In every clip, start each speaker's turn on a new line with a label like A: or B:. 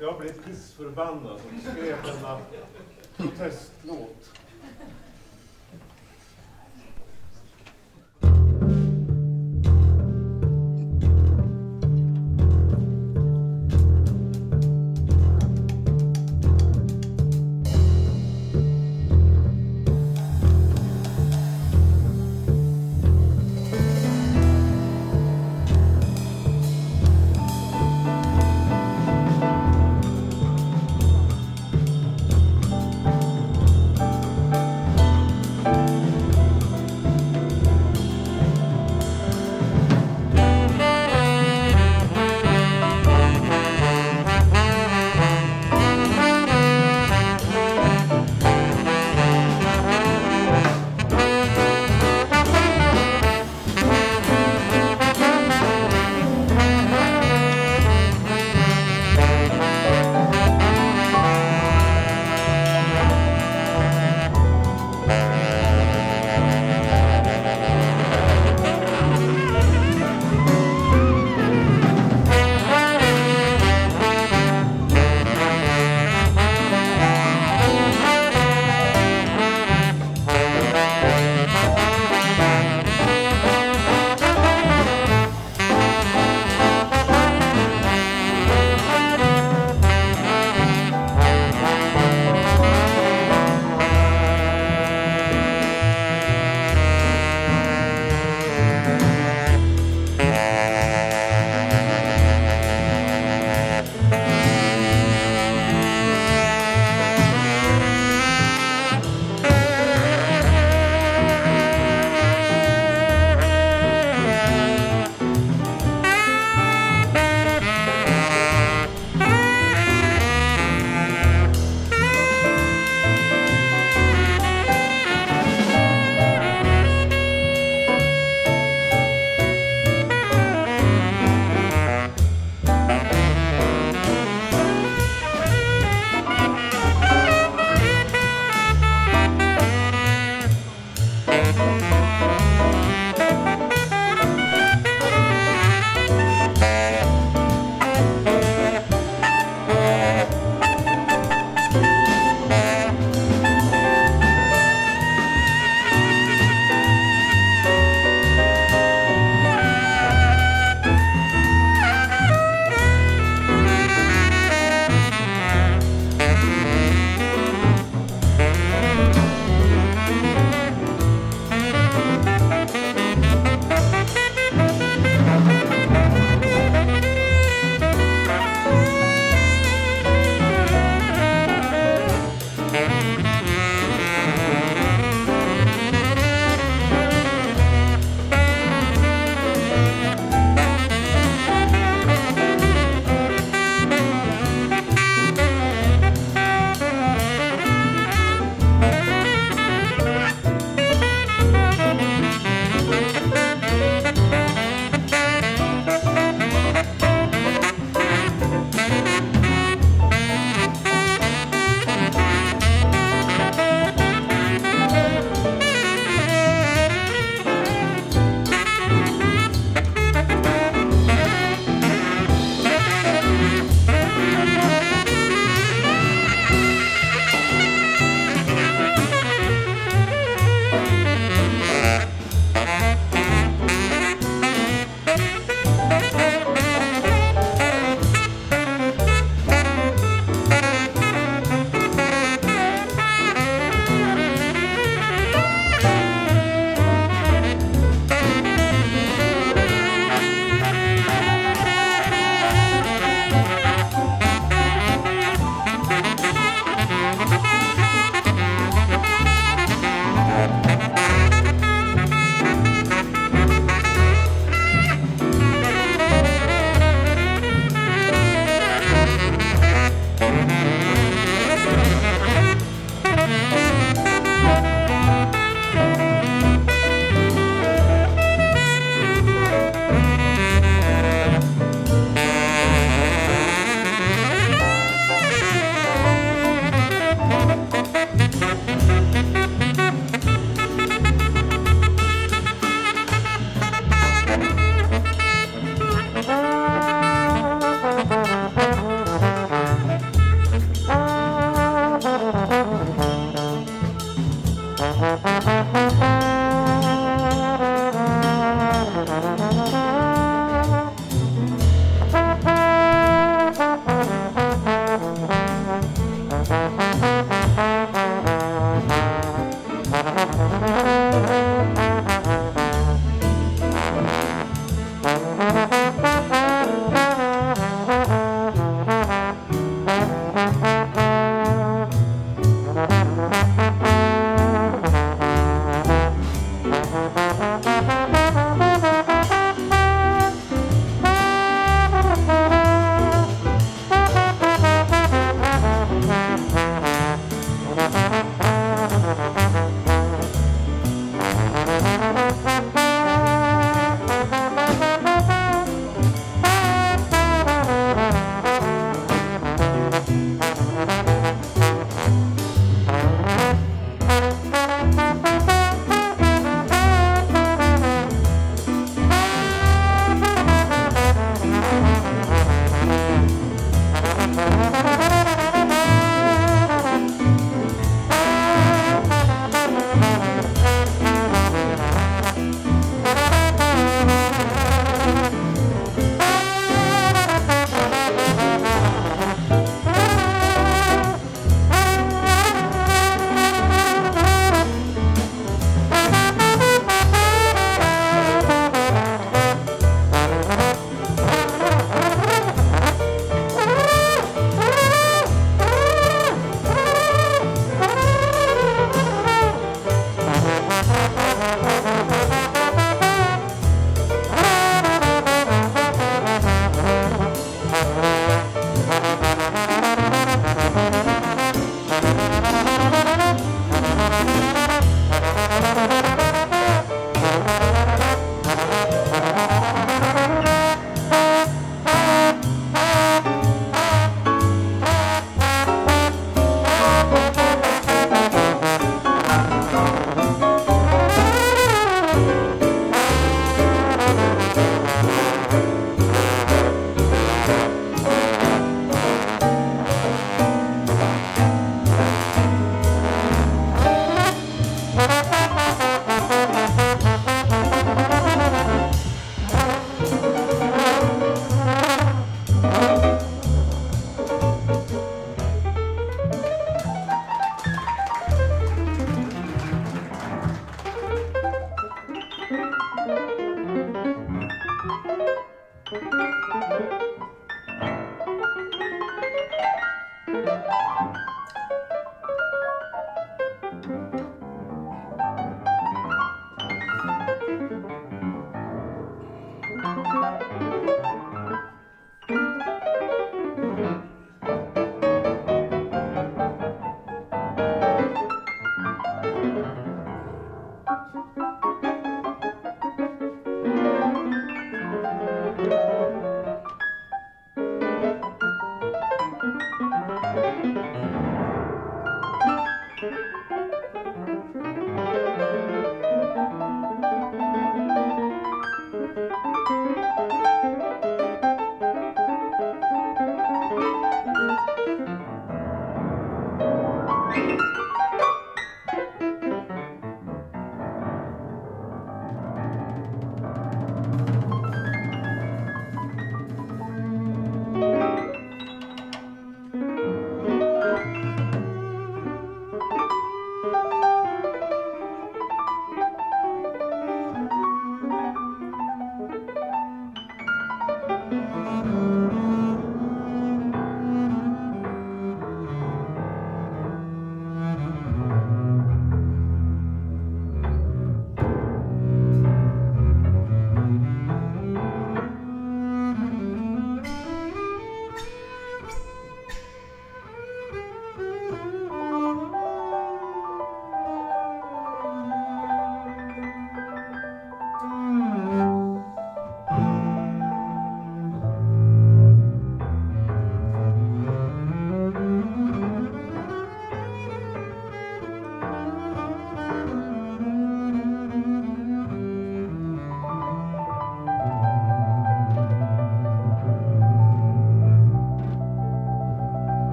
A: Jag blev pissförbannad och skrev denna protestlåt.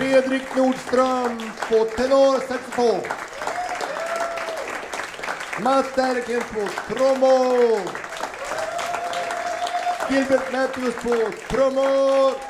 B: Fredrik Nordström på tenor, saxofon. Mats Erken på trummor. Gilbert Matthews på trummor.